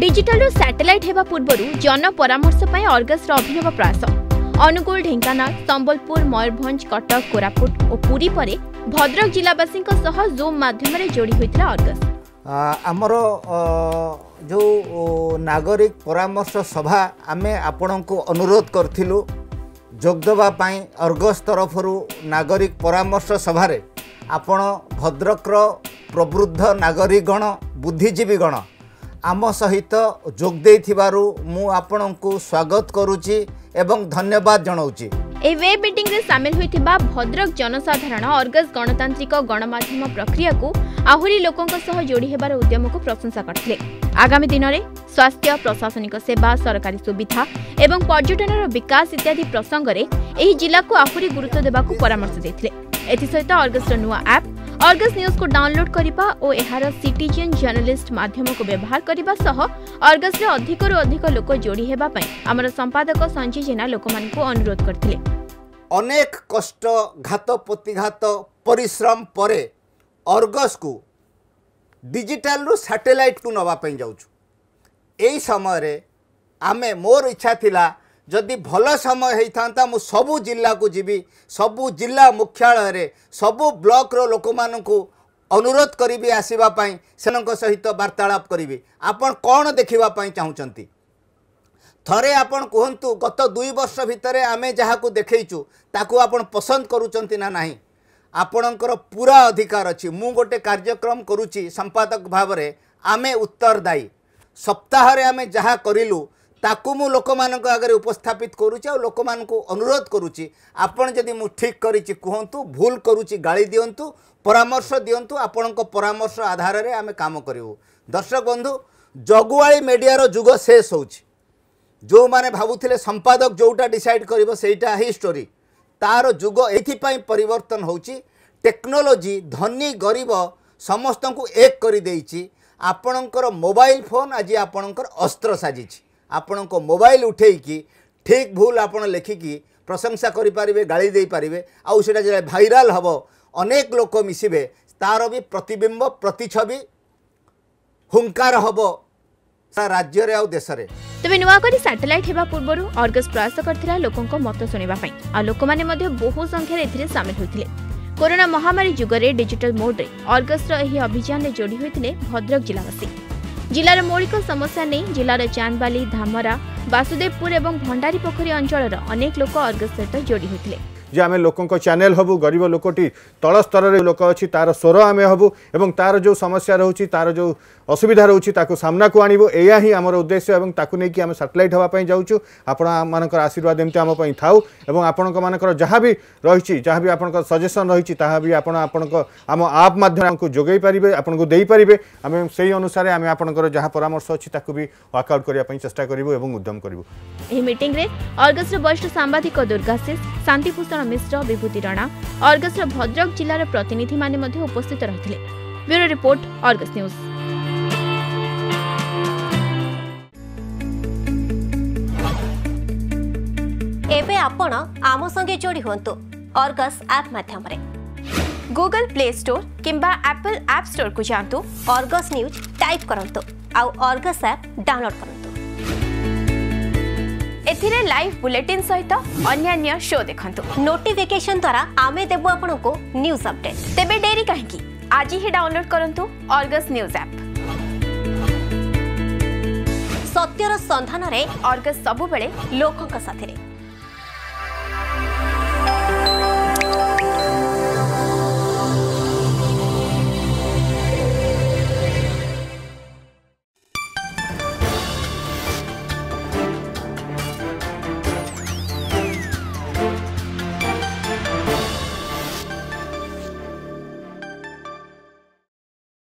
ଡିଜିଟାଲରୁ satellite ହେବା ପୂର୍ବରୁ ଜନପରାମର୍ଶ ପାଇଁ ଅର୍ଗସର ଅଭିନବ ପ୍ରୟାସ। ଅନୁଗୁଳ ଢେଙ୍କାନାଳ ସମ୍ବଲପୁର ମୟୂରଭଞ୍ଜ କଟକ କୋରାପୁଟ ଓ ପୁରୀ ପରେ ଭଦ୍ରକ ଜିଲ୍ଲାବାସୀଙ୍କ ସହ ଜୁମ୍ ମାଧ୍ୟମରେ ଯୋଡ଼ି ହୋଇଥିଲା ଅର୍ଗସ। ଆ, ଆମର ଅ, ଯେଉଁ ଅ, ନାଗରିକ ପରାମର୍ଶ ସଭା ଆମେ ଆପଣଙ୍କୁ ଅନୁରୋଧ କରିଥିଲୁ ଯୋଗ ଦେବା ପାଇଁ ଅର୍ଗସ ତରଫରୁ ନାଗରିକ ପରାମର୍ଶ ସଭାରେ ଆପଣ ଭଦ୍ରକର ପ୍ରବୃଦ୍ଧ ନାଗରିକଗଣ ବୁଦ୍ଧିଜୀବୀଗଣ ଆମ ସହିତ ଯୋଗ ଦେଇଥିବାରୁ ମୁଁ ଆପଣଙ୍କୁ ସ୍ୱାଗତ କରୁଛି ଏବଂ ଧନ୍ୟବାଦ ଜଣାଉଛି। ଏହି ୱେବ୍ ମିଟିଂରେ ସାମିଲ ହୋଇଥିବା ଭଦ୍ରକ ଜନସାଧାରଣ ଅର୍ଗସ ଗଣତାନ୍ତ୍ରିକ ଗଣମାଧ୍ୟମ ପ୍ରକ୍ରିୟାକୁ ଆହୁରି ଲୋକଙ୍କ ସହ ଯୋଡ଼ି ହେବାର ଉଦ୍ୟମକୁ ପ୍ରଶଂସା କରିଥିଲେ। ଆଗାମୀ ଦିନରେ ସ୍ୱାସ୍ଥ୍ୟ ପ୍ରଶାସନିକ ସେବା ସରକାରୀ ସୁବିଧା ଏବଂ ପର୍ଯ୍ୟଟନର ବିକାଶ ଇତ୍ୟାଦି ପ୍ରସଙ୍ଗରେ ଏହି ଜିଲ୍ଲାକୁ ଆହୁରି ଗୁରୁତ୍ୱ ଦେବାକୁ ପରାମର୍ଶ ଦେଇଥିଲେ। ଏଥିସହିତ ଅର୍ଗସର ନୂଆ ଆପ୍ ଅର୍ଗସ ନ୍ୟୁଜ୍କୁ ଡାଉନଲୋଡ୍ କରିବା ଓ ଏହାର ସିଟିଜେନ୍ ଜର୍ଣ୍ଣାଲିଷ୍ଟ ମାଧ୍ୟମକୁ ବ୍ୟବହାର କରିବା ସହ ଅର୍ଗସରେ ଅଧିକରୁ ଅଧିକ ଲୋକ ଯୋଡ଼ି ହେବା ପାଇଁ ଆମର ସମ୍ପାଦକ ସଞ୍ଜୟ ଜେନା ଲୋକମାନଙ୍କୁ ଅନୁରୋଧ କରିଥିଲେ ଅନେକ କଷ୍ଟ ଘାତ ପ୍ରତିଘାତ ପରିଶ୍ରମ ପରେ ଅର୍ଗସକୁ ଡିଜିଟାଲରୁ ସ୍ୟାଟେଲାଇଟ୍କୁ ନେବା ପାଇଁ ଯାଉଛୁ ଏହି ସମୟରେ ଆମେ ମୋର ଇଚ୍ଛା ଥିଲା ଯଦି ଭଲ ସମୟ ହେଇଥାନ୍ତା ମୁଁ ସବୁ ଜିଲ୍ଲାକୁ ଯିବି ସବୁ ଜିଲ୍ଲା ମୁଖ୍ୟାଳୟରେ ସବୁ ବ୍ଲକର ଲୋକମାନଙ୍କୁ ଅନୁରୋଧ କରିବି ଆସିବା ପାଇଁ ସେମାନଙ୍କ ସହିତ ବାର୍ତ୍ତାଳାପ କରିବି। ଆପଣ କ'ଣ ଦେଖିବା ପାଇଁ ଚାହୁଁଛନ୍ତି? ଥରେ ଆପଣ କୁହନ୍ତୁ ଗତ ଦୁଇ ବର୍ଷ ଭିତରେ ଆମେ ଯାହାକୁ ଦେଖେଇଛୁ ତାକୁ ଆପଣ ପସନ୍ଦ କରୁଛନ୍ତି ନା ନାହିଁ? ଆପଣଙ୍କର ପୁରା ଅଧିକାର ଅଛି। ମୁଁ ଗୋଟେ କାର୍ଯ୍ୟକ୍ରମ କରୁଛି ସମ୍ପାଦକ ଭାବରେ ଆମେ ଉତ୍ତରଦାୟୀ। ସପ୍ତାହରେ ଆମେ ଯାହା କରିଲୁ ତାକୁ ମୁଁ ଲୋକମାନଙ୍କ ଆଗରେ ଉପସ୍ଥାପିତ କରୁଛି ଆଉ ଲୋକମାନଙ୍କୁ ଅନୁରୋଧ କରୁଛି ଆପଣ ଯଦି ମୁଁ ଠିକ୍ କରିଛି କୁହନ୍ତୁ ଭୁଲ କରୁଛି ଗାଳି ଦିଅନ୍ତୁ ପରାମର୍ଶ ଦିଅନ୍ତୁ ଆପଣଙ୍କ ପରାମର୍ଶ ଆଧାରରେ ଆମେ କାମ କରିବୁ। ଦର୍ଶକ ବନ୍ଧୁ ଜଗୁଆଳି ମିଡ଼ିଆର ଯୁଗ ଶେଷ ହେଉଛି। ଯେଉଁମାନେ ଭାବୁଥିଲେ ସମ୍ପାଦକ ଯେଉଁଟା ଡିସାଇଡ଼୍ କରିବ ସେଇଟା ହିଁ ଷ୍ଟୋରି ତାର ଯୁଗ ଏଇଥିପାଇଁ ପରିବର୍ତ୍ତନ ହେଉଛି ଟେକ୍ନୋଲୋଜି ଧନୀ ଗରିବ ସମସ୍ତଙ୍କୁ ଏକ କରିଦେଇଛି। ଆପଣଙ୍କର ମୋବାଇଲ ଫୋନ୍ ଆଜି ଆପଣଙ୍କର ଅସ୍ତ୍ର ସାଜିଛି। ଆପଣଙ୍କ ମୋବାଇଲ ଉଠେଇକି ଠିକ୍ ଭୁଲ ଆପଣ ଲେଖିକି ପ୍ରଶଂସା କରିପାରିବେ ଗାଳି ଦେଇପାରିବେ ଆଉ ସେଇଟା ଯେତେବେଳେ ଭାଇରାଲ୍ ହେବ ଅନେକ ଲୋକ ମିଶିବେ ତାର ବି ପ୍ରତିବିମ୍ବ ପ୍ରତିଛବି ହୁଙ୍କାର ହେବ ସାରା ରାଜ୍ୟରେ ଆଉ ଦେଶରେ। ତେବେ ନୂଆକରି ସ୍ୟାଟେଲାଇଟ୍ ହେବା ପୂର୍ବରୁ ଅର୍ଗସ ପ୍ରୟାସ କରିଥିଲା ଲୋକଙ୍କ ମତ ଶୁଣିବା ପାଇଁ ଆଉ ଲୋକମାନେ ମଧ୍ୟ ବହୁ ସଂଖ୍ୟାରେ ଏଥିରେ ସାମିଲ ହୋଇଥିଲେ। କରୋନା ମହାମାରୀ ଯୁଗରେ ଡିଜିଟାଲ ମୋଡ୍ରେ ଅର୍ଗସର ଏହି ଅଭିଯାନରେ ଯୋଡ଼ି ହୋଇଥିଲେ ଭଦ୍ରକ ଜିଲ୍ଲାବାସୀ। ଜିଲ୍ଲାର ମୌଳିକ ସମସ୍ୟା ନେଇ ଜିଲ୍ଲାର ଚାନ୍ଦବାଲି ଧାମରା ବାସୁଦେବପୁର ଏବଂ ଭଣ୍ଡାରୀ ପୋଖରୀ ଅଞ୍ଚଳର ଅନେକ ଲୋକ ଅର୍ଗସ ସହିତ ଯୋଡ଼ି ହୋଇଥିଲେ। যে আমি লোক চ্যানেল হবু গরিব লোকটি তল স্তরের লোক অছি তার স্বর আমি হবু এবং তার যে সমস্যা রয়েছে তার যে অসুবিধা রয়েছে তাকে সামনাকু আনবু এয়া হি আমার উদ্দেশ্য এবং তাকে নিয়ে আমি স্যাটেলাইট হওয়া যাচ্ছু আপনার আশীর্বাদ এমতি আমি থাও এবং আপনার যা বি রয়েছে যা বি আপনার সজেসন রয়েছে তাহা বি আপনার আপনার আম আপ মাধ্যমে আমি যোগাই পারে আপনার দিয়ে আমি সেই অনুসারে আমি আপনার যা পরামর্শ অছি তাকে বি ওয়ার্কআউট করা চেষ্টা করবু এবং উদ্যম করবু এই মিটিংরে অর্গসর বরিষ্ঠ সাংবাদিক দুর্গা সিস ଶାନ୍ତିଭୂଷଣ ମିଶ୍ର ବିଭୂତି ରଣା ଅର୍ଗସର ଭଦ୍ରକ ଜିଲ୍ଲାର ପ୍ରତିନିଧିମାନେ ମଧ୍ୟ ଉପସ୍ଥିତ ରହିଥିଲେ। Bureau report Argus news. ଏବେ ଆପଣ ଆମ ସଙ୍ଗେ ଯୋଡ଼ି ହୁଅନ୍ତୁ ଅର୍ଗସ୍ ଆପ୍ ମାଧ୍ୟମରେ। ଗୁଗଲ ପ୍ଲେ ଷ୍ଟୋର କିମ୍ବା ଆପଲ୍ ଆପ୍ ଷ୍ଟୋରକୁ ଯାଆନ୍ତୁ ଅର୍ଗସ୍ ନ୍ୟୁଜ୍ ଟାଇପ୍ କରନ୍ତୁ ଆଉ ଅର୍ଗସ୍ ଆପ୍ ଡାଉନଲୋଡ୍ କରନ୍ତୁ। এথিরে লাইভ বুলেটিন সহিত অন্যান্য শো দেখন্তু নোটিফিকেশন দ্বারা আমি দেব আপনাকু নিউজ আপডেট তেবে ডেরি কাহিকি আজি হি ডাউনলোড করন্তু অর্গস নিউজ অ্যাপ সত্যর সন্ধানরে অর্গস সবুবেলে লোকଙ୍କ সাথে